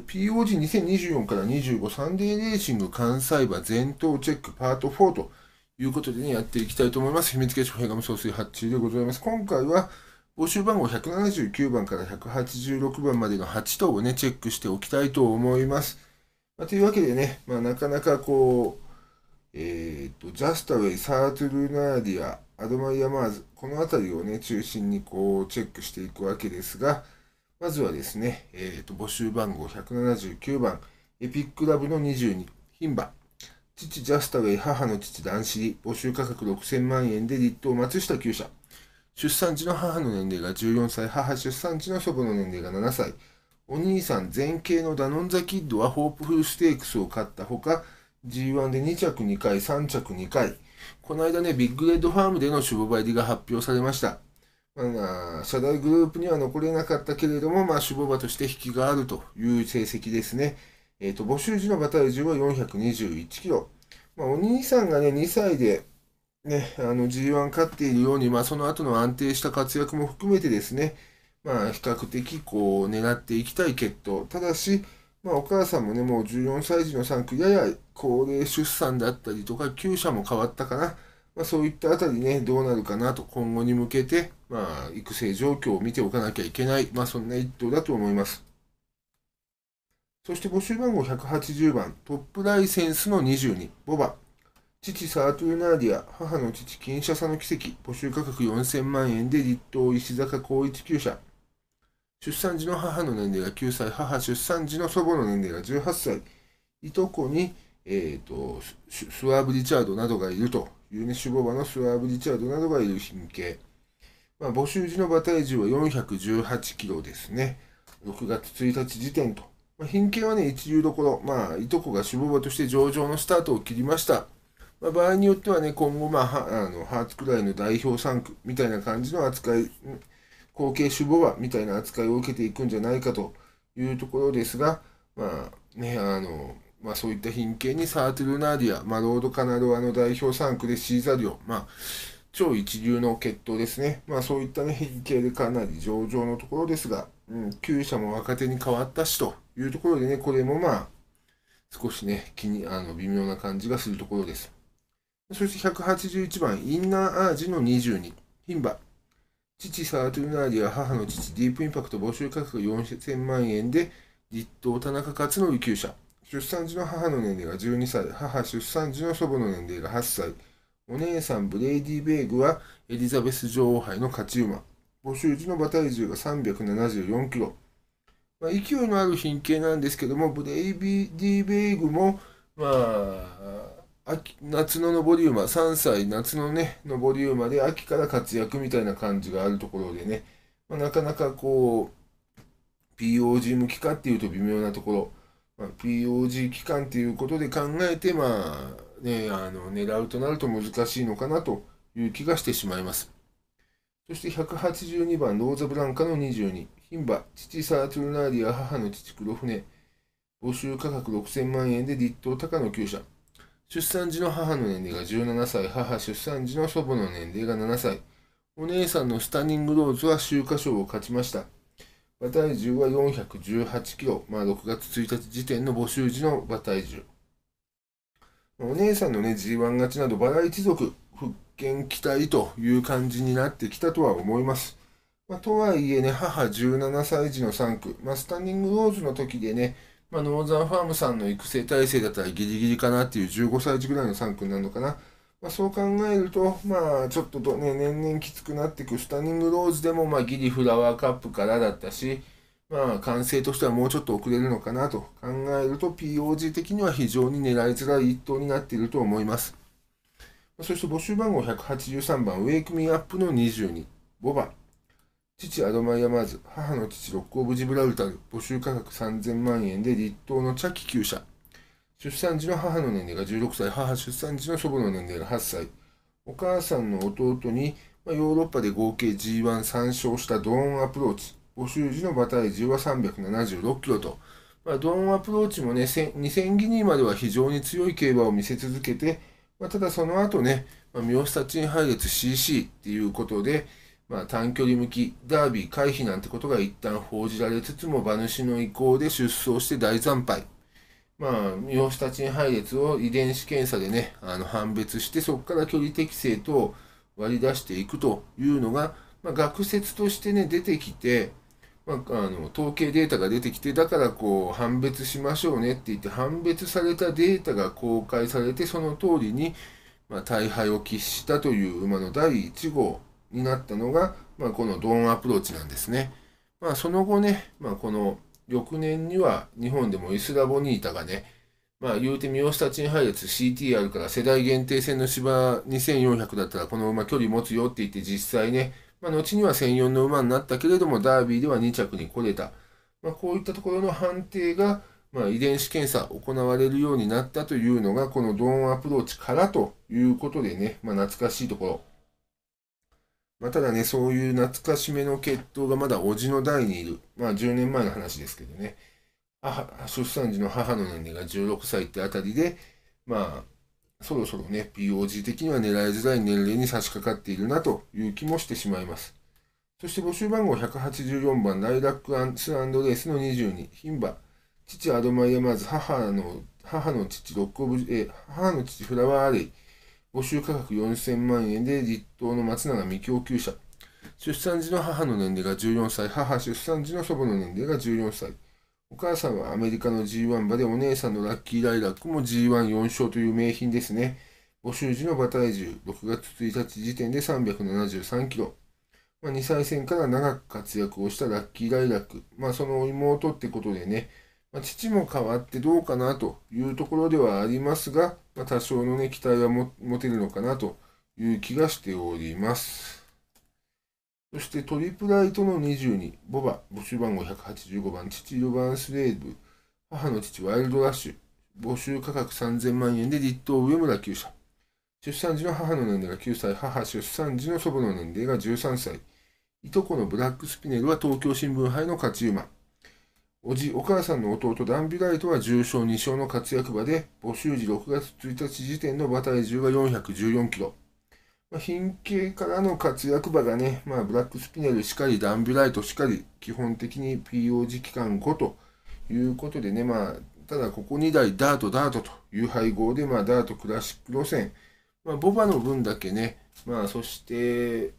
POG2024 から25サンデーレーシング関西馬全頭チェックパート4ということでね、やっていきたいと思います。秘密結晶平ガム総帥発注でございます。今回は募集番号179番から186番までの8頭をね、チェックしておきたいと思います。まあ、というわけでね、まあ、なかなかこう、えっ、と、ジャスタウェイ、サートルナーディア、アドマイヤマーズ、この辺りをね、中心にこう、チェックしていくわけですが、まずはですね、え、ー、と、募集番号179番、エピックラブの22、牝馬、父ジャスタウェイ、母の父ダンシリ、募集価格6000万円で栗東松下厩舎。出産時の母の年齢が14歳、母出産時の祖母の年齢が7歳。お兄さん全兄のダノンザキッドはホープフルステークスを勝ったほか、G1 で2着2回、3着2回。この間ね、ビッグレッドファームでの種牡馬入りが発表されました。まあ、社大グループには残れなかったけれども、まあ、守護馬として引きがあるという成績ですね。えっ、ー、と、募集時の馬体重は421キロ。まあ、お兄さんがね、2歳で、ね、あの G1 勝っているように、まあ、その後の安定した活躍も含めてですね、まあ、比較的、こう、狙っていきたい決闘。ただし、まあ、お母さんもね、もう14歳児の産区、やや高齢出産だったりとか、厩舎も変わったかな。まあ、そういったあたりね、どうなるかなと、今後に向けて、まあ、育成状況を見ておかなきゃいけない、まあ、そんな一頭だと思います。そして募集番号180番、トップライセンスの22、ボバ。父サートゥルナーリア、母の父キンシャサノキセキ、募集価格4000万円で栗東石坂公一厩舎。出産時の母の年齢が9歳、母出産時の祖母の年齢が18歳、いとこに、えーと、スワーブ・リチャードなどがいるというね、守護馬のスワーブ・リチャードなどがいる品系。まあ、募集時の馬体重は418キロですね。6月1日時点と。まあ、品系はね、一流どころ、まあ、いとこが守護馬として上々のスタートを切りました。まあ、場合によってはね、今後、まあ、あのハーツクライの代表3区みたいな感じの扱い、後継守護馬みたいな扱いを受けていくんじゃないかというところですが、まあね、あの、まあそういった品系にサーテルナーディア、まあロードカナロアの代表3区でシーザリオ、まあ超一流の血統ですね。まあそういったね、品系でかなり上々のところですが、うん、厩舎も若手に変わったしというところでね、これもまあ、少しね、気に、あの、微妙な感じがするところです。そして181番、インナーアージの22、牝馬。父サートゥルナーリア母の父ディープインパクト募集価格4000万円で栗東田中克典厩舎出産時の母の年齢が12歳母出産時の祖母の年齢が8歳お姉さんブレイディヴェーグはエリザベス女王杯の勝ち馬。募集時の馬体重が374キロ、まあ、勢いのある牝系なんですけどもブレイディヴェーグもまあ秋夏の上り馬、3歳夏のね、上り馬で秋から活躍みたいな感じがあるところでね、まあ、なかなかこう、POG 向きかっていうと微妙なところ、まあ、POG 期間っていうことで考えて、まあね、あの狙うとなると難しいのかなという気がしてしまいます。そして182番、ローザ・ブランカの22、牝馬、父サートゥルナーディア、母の父黒船、募集価格6000万円で立東高野厩舎。出産時の母の年齢が17歳、母出産時の祖母の年齢が7歳。お姉さんのスタニングローズは秋華賞を勝ちました。馬体重は418キロ。まあ、6月1日時点の募集時の馬体重。お姉さんのね、G1 勝ちなど、バラ一族復権期待という感じになってきたとは思います。まあ、とはいえね、母17歳児の3区、まあ、スタニングローズの時でね、まあ、ノーザンファームさんの育成体制だったらギリギリかなっていう15歳児ぐらいの3区になるのかな。まあ、そう考えると、まあ、ちょっとね、年々きつくなっていくスタニングローズでも、まあ、ぎりフラワーカップからだったし、まあ、完成としてはもうちょっと遅れるのかなと考えると、POG 的には非常に狙いづらい一頭になっていると思います。そして募集番号183番、ウェイクミーアップの22、牡馬。父アドマイヤマーズ、母の父ロックオブジブラルタル、募集価格3000万円で栗東の茶木厩舎。出産時の母の年齢が16歳、母出産時の祖母の年齢が8歳。お母さんの弟に、まあ、ヨーロッパで合計 G13 勝したドーンアプローチ。募集時の馬体重は376キロと。まあ、ドーンアプローチもね、2000ギニーまでは非常に強い競馬を見せ続けて、まあ、ただその後ね、まあ、ミオスタチン配列 CC っていうことで、まあ、短距離向き、ダービー回避なんてことが一旦報じられつつも、馬主の意向で出走して大惨敗。まあ、ミオスタチン配列を遺伝子検査でね、あの判別して、そこから距離適正と割り出していくというのが、まあ、学説としてね、出てきて、まあ、あの統計データが出てきて、だからこう判別しましょうねって言って、判別されたデータが公開されて、その通りに、まあ、大敗を喫したという馬の第1号になったのが、まあ、このドーンアプローチなんですね。まあ、その後ね、まあ、この翌年には日本でもイスラボニータがね、まあ、言うてミオスタチン配列 CT あるから世代限定戦の芝2400だったらこの馬距離持つよって言って実際ね、まあ、後には専用の馬になったけれどもダービーでは2着に来れた。まあ、こういったところの判定が、まあ、遺伝子検査行われるようになったというのがこのドーンアプローチからということでね、まあ、懐かしいところ。まあ、ただね、そういう懐かしめの血統がまだ叔父の代にいる。まあ10年前の話ですけどね。出産時の母の年齢が16歳ってあたりで、まあ、そろそろね、POG 的には狙いづらい年齢に差し掛かっているなという気もしてしまいます。そして募集番号184番、ライラックアンスレースの22、牝馬、父アドマイヤマーズ、母の、母の父、ロックオブ、え、母の父、フラワーアレイ、募集価格4000万円で立東の松永未供給者。出産時の母の年齢が14歳、母出産時の祖母の年齢が14歳。お母さんはアメリカの G1 馬で、お姉さんのラッキーライラックも G14 勝という名品ですね。募集時の馬体重、6月1日時点で373キロ。まあ、2歳戦から長く活躍をしたラッキーライラック。まあ、その妹ってことでね、まあ、父も変わってどうかなというところではありますが、まあ、多少のね、期待は持てるのかなという気がしております。そしてトリプライトの22、ボバ、募集番号185番、父ルバンスレーブ、母の父ワイルドラッシュ、募集価格3000万円で立東上村厩舎。出産時の母の年齢が9歳、母出産時の祖母の年齢が13歳。いとこのブラックスピネルは東京新聞杯の勝ち馬。おじ、お母さんの弟ダンビライトは重賞2勝の活躍馬で、募集時6月1日時点の馬体重が414キロ。まあ、貧系からの活躍馬がね、まあ、ブラックスピネルしかり、ダンビュライトしかり、基本的に POG 期間後ということでね、まあ、ただここ2台ダート、ダートという配合で、まあ、ダートクラシック路線、まあ、ボバの分だけね、まあ、そして、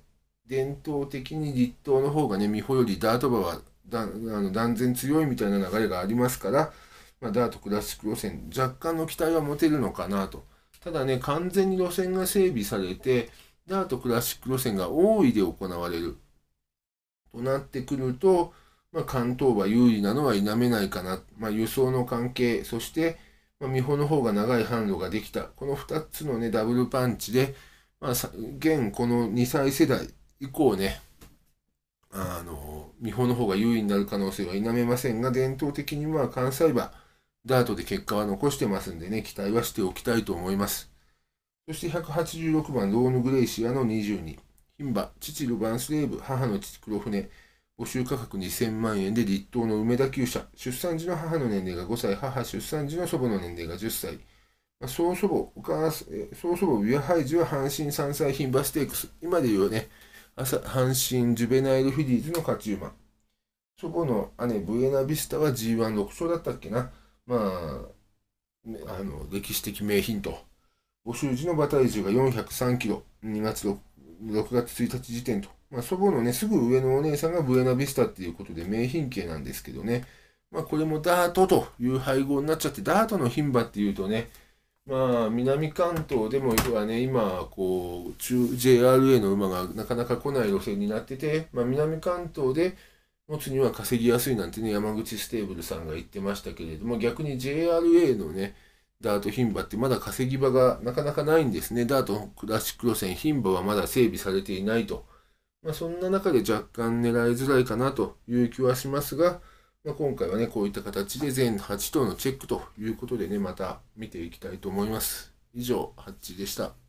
伝統的に立東の方がね、美穂よりダート馬はだあの断然強いみたいな流れがありますから、まあ、ダートクラシック路線、若干の期待は持てるのかなと。ただね、完全に路線が整備されて、ダートクラシック路線が大いで行われるとなってくると、まあ、関東馬有利なのは否めないかな。まあ、輸送の関係、そして、まあ、美穂の方が長い販路ができた。この2つのね、ダブルパンチで、まあ、現この2歳世代以降ね、あの、美穂の方が優位になる可能性は否めませんが、伝統的にまあ関西馬、ダートで結果は残してますんでね、期待はしておきたいと思います。そして186番、ローヌ・グレイシアの22。牝馬、父ルバンスレーブ、母の父黒船。募集価格2000万円で立東の梅田厩舎。出産時の母の年齢が5歳、母出産時の祖母の年齢が10歳。まあ、曽祖母、お母さん、曽祖母、ウィアハイジは阪神3歳牝馬ステークス。今で言うね、朝阪神ジュベナイルフィリーズの勝ち馬。祖母の姉、ブエナビスタは G16 勝だったっけな。まあ、あの、歴史的名品と。ご習字の馬体重が403キロ。2月 6, 6月1日時点と。まあ、祖母のね、すぐ上のお姉さんがブエナビスタっていうことで名品系なんですけどね。まあ、これもダートという配合になっちゃって、ダートの牝馬っていうとね、まあ、南関東でも要はね、今、こう、中、JRA の馬がなかなか来ない路線になってて、まあ、南関東で持つには稼ぎやすいなんてね、山口ステーブルさんが言ってましたけれども、逆に JRA のね、ダート牝馬ってまだ稼ぎ場がなかなかないんですね。ダートクラシック路線、牝馬はまだ整備されていないと。まあ、そんな中で若干狙いづらいかなという気はしますが、まあ、今回はね、こういった形で全8頭のチェックということでね、また見ていきたいと思います。以上、ハッチでした。